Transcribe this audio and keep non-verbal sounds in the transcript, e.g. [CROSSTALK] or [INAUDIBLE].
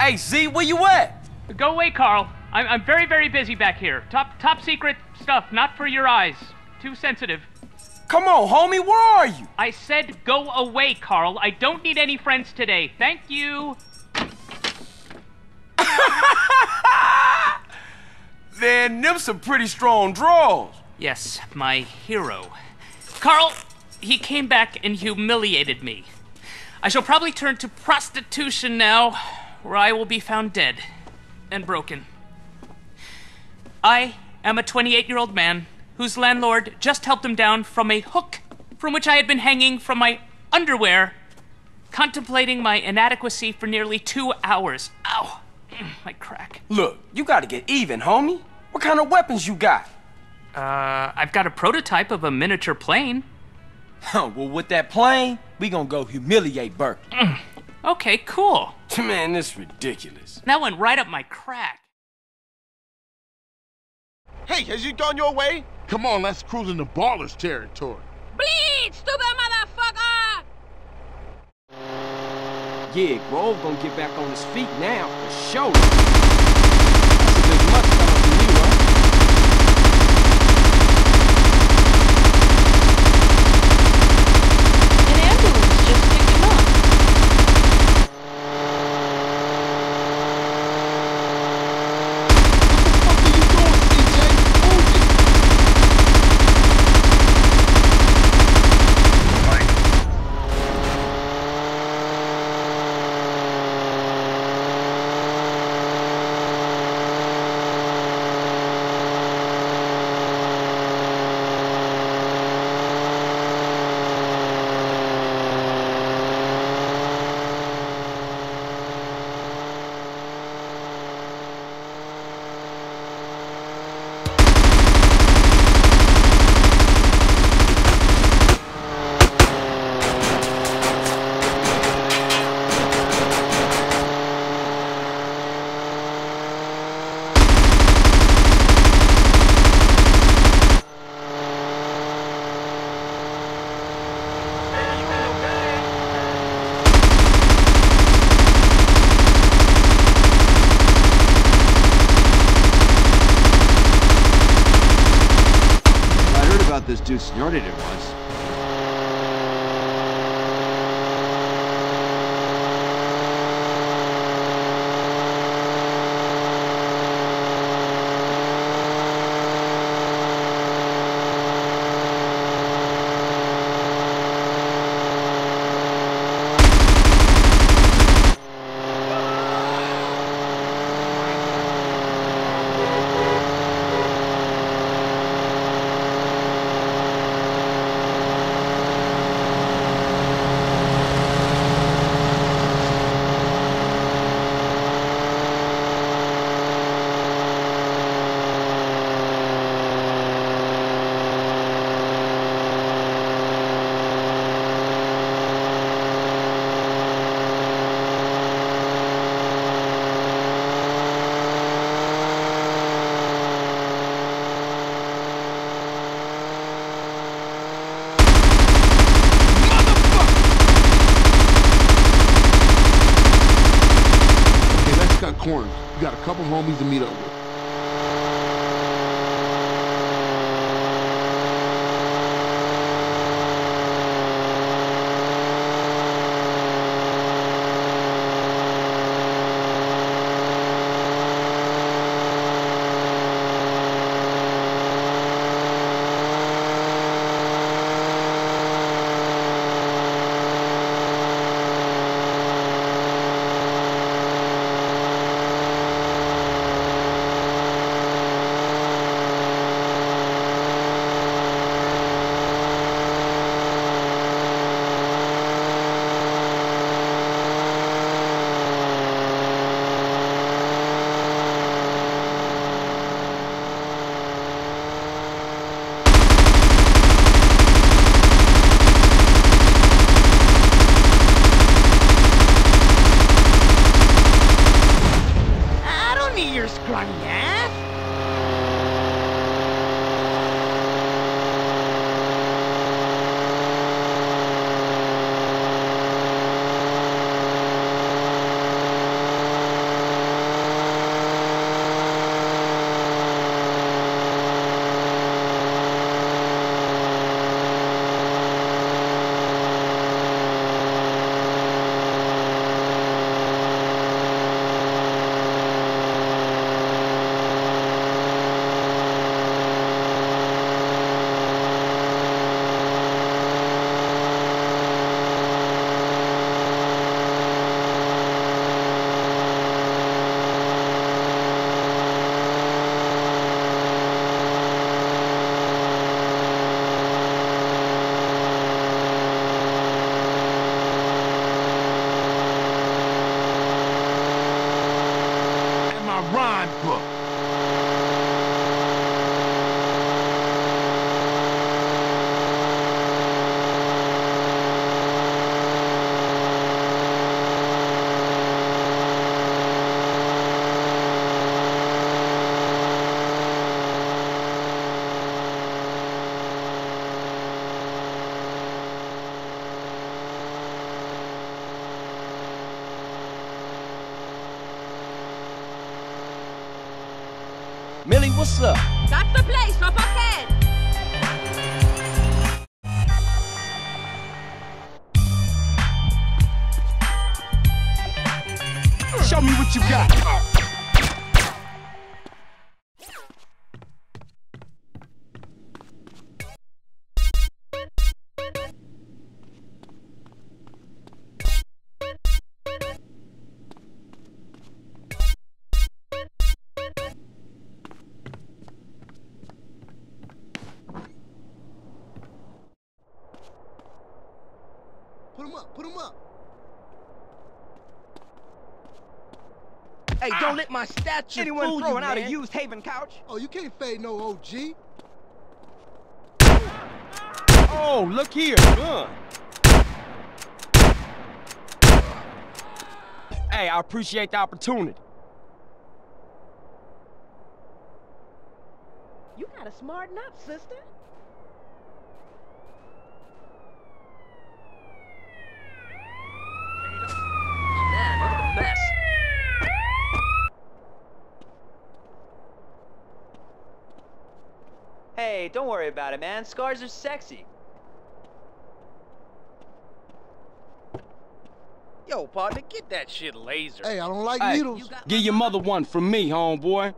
Hey, Z, where you at? Go away, Carl. I'm, I'm very, very busy back here. Top, top secret stuff, not for your eyes. Too sensitive. Come on, homie, where are you? I said go away, Carl. I don't need any friends today. Thank you. [LAUGHS] Man, them some pretty strong draws. Yes, my hero. Carl, he came back and humiliated me. I shall probably turn to prostitution now, where I will be found dead and broken. I am a 28 year old man whose landlord just helped him down from a hook from which I had been hanging from my underwear, contemplating my inadequacy for nearly two hours. Ow! [CLEARS THROAT] My crack. Look, you gotta get even, homie. What kind of weapons you got? Uh, I've got a prototype of a miniature plane. [LAUGHS] Huh, well, with that plane, we gonna go humiliate Berkeley. Okay, cool. [LAUGHS] Man, this ridiculous. That went right up my crack. Hey, has you gone your way? Come on, let's cruise into Ballas territory. Bleed, stupid motherfucker! Yeah, Grove gonna get back on his feet now, for sure. That's a bit much coming from you, huh? An ambulance just picked him up. What the fuck are you doing, CJ? Move it. I about snorted it once. Okay, We got a couple homies to meet up with. I don't need What's up? That's the place. Him up, put him up. Hey, don't ah. let my statue Anyone fool throwing you, out a used Haven couch? Oh, you can't fade no OG. Oh, look here. Gun. Hey, I appreciate the opportunity. You gotta smarten up, sister. Man, look at the mess. Hey, don't worry about it, man. Scars are sexy. Yo, partner, get that shit laser. Hey, I don't like Hey, needles. You got Give your mother one from me, homeboy. you dick.